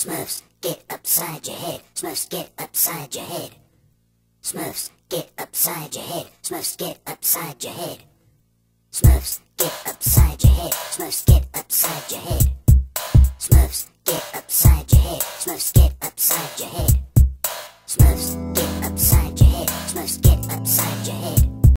Smurfs, get upside your head. Smurfs, get upside your head. Smurfs, get upside your head. Smurfs, get upside your head. Smurfs, get upside your head. Smurfs, get upside your head.